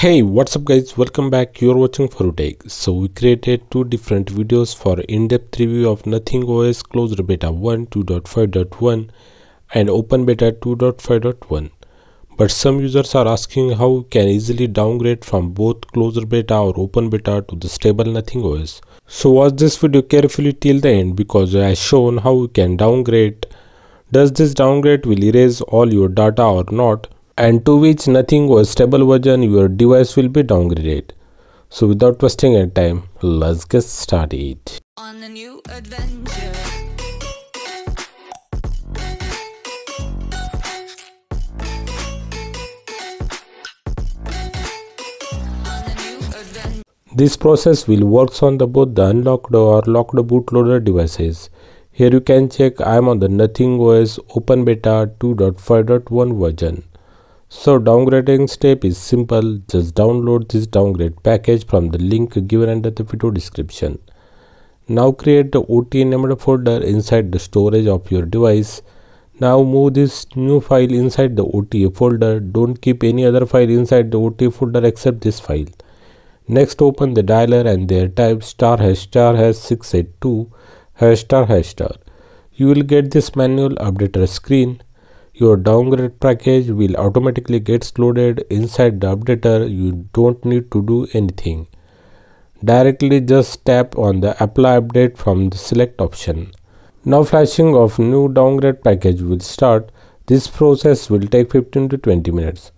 hey what's up guys? Welcome back. You're watching 4U Tech so we created two different videos for in-depth review of nothing os closed beta 1 2.5.1 and open beta 2.5.1 but some users are asking how we can easily downgrade from both closed beta or open beta to the stable nothing os so watch this video carefully till the end because i shown how we can downgrade. Does this downgrade will erase all your data or not and to which nothing os stable version your device will be downgraded. So without wasting any time, let's get started. On a new adventure. This process will work on the both the unlocked or locked bootloader devices. Here you can check I am on the Nothing OS Open Beta 2.5.1 version. So downgrading step is simple, just download this downgrade package from the link given under the video description. Now create the OTA named folder inside the storage of your device. Now move this new file inside the OTA folder. Don't keep any other file inside the OTA folder except this file. Next open the dialer and there type star hash star hash 682 hash star hash star. You will get this manual updater screen your downgrade package will automatically gets loaded inside the updater. You don't need to do anything. Directly just tap on the apply update from the select option. Now flashing of new downgrade package will start. This process will take 15 to 20 minutes.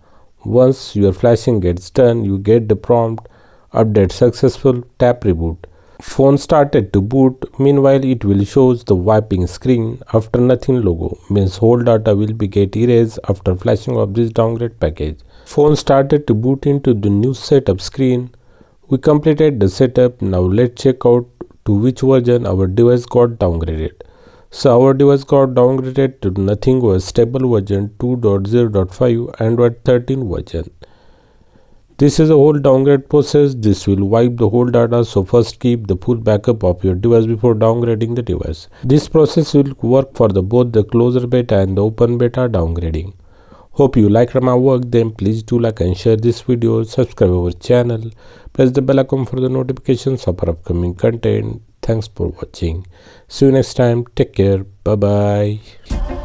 Once your flashing gets done you get the prompt update successful tap reboot phone started to boot. Meanwhile it will shows the wiping screen after nothing logo. Means whole data will be get erased after flashing of this downgrade package. Phone started to boot into the new setup screen. We completed the setup. Now let's check out to which version our device got downgraded. So our device got downgraded to nothing os stable version 2.0.5 android 13 version this is a whole downgrade process. This will wipe the whole data. So first keep the full backup of your device before downgrading the device. This process will work for the both the closed beta and the open beta downgrading. Hope you like my work then please do like and share this video, subscribe our channel, press the bell icon for the notifications of our upcoming content. Thanks for watching. See you next time. Take care. Bye bye.